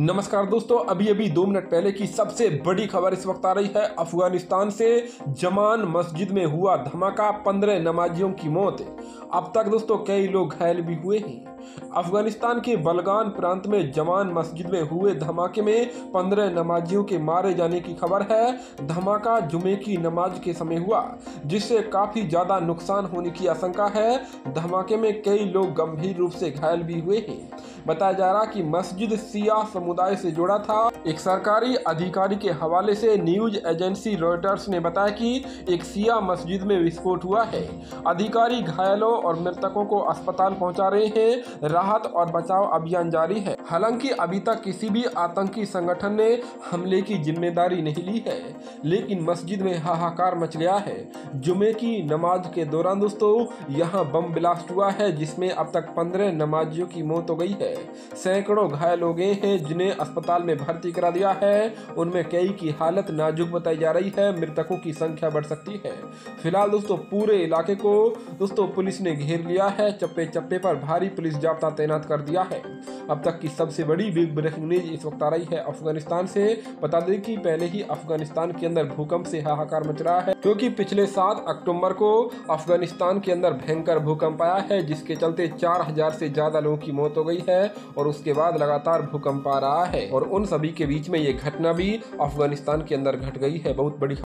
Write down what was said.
नमस्कार दोस्तों, अभी अभी दो मिनट पहले की सबसे बड़ी खबर इस वक्त आ रही है। अफ़गानिस्तान से जमान मस्जिद में हुआ धमाका, पंद्रह नमाजियों की मौत। अब तक दोस्तों कई लोग घायल भी हुए हैं। अफ़गानिस्तान के बलगान प्रांत में जवान मस्जिद में हुए धमाके में पंद्रह नमाजियों के मारे जाने की खबर है। धमाका जुमे की नमाज़ के समय हुआ, जिससे काफ़ी ज़्यादा नुकसान होने की आशंका है। धमाके में कई लोग गंभीर रूप से घायल भी हुए हैं। बताया जा रहा कि मस्जिद सिया समुदाय से जुड़ा था। एक सरकारी अधिकारी के हवाले से न्यूज़ एजेंसी रॉयटर्स ने बताया कि एक सिया मस्जिद में विस्फोट हुआ है। अधिकारी घायलों और मृतकों को अस्पताल पहुँचा रहे हैं। राहत और बचाव अभियान जारी है। हालाँकि अभी तक किसी भी आतंकी संगठन ने हमले की ज़िम्मेदारी नहीं ली है, लेकिन मस्जिद में हाहाकार मच गया है। जुमे की नमाज़ के दौरान दोस्तों, यहाँ बम ब्लास्ट हुआ है, जिसमें अब तक पंद्रह नमाजियों की मौत हो गई है। सैकड़ों घायल हो गए हैं, जिन्हें अस्पताल में भर्ती करा दिया है। उनमें कई की हालत नाजुक बताई जा रही है, मृतकों की संख्या बढ़ सकती है। फ़िलहाल दोस्तों, पूरे इलाके को दोस्तों, पुलिस ने घेर लिया है। चप्पे चप्पे पर भारी पुलिस जाब्ता तैनात कर दिया है। अब तक की सबसे बड़ी बिग ब्रेकिंग न्यूज़ इस वक्त आ रही है अफ़गानिस्तान से। बता दें कि पहले ही अफ़गानिस्तान के अंदर भूकंप से हाहाकार मच रहा है, क्योंकि पिछले सात अक्टूबर को अफ़गानिस्तान के अंदर भयंकर भूकंप आया है, जिसके चलते चार हज़ार से ज़्यादा लोगों की मौत हो गई है और उसके बाद लगातार भूकंप आ रहा है। और उन सभी के बीच में ये घटना भी अफ़गानिस्तान के अंदर घट गई है। बहुत बड़ी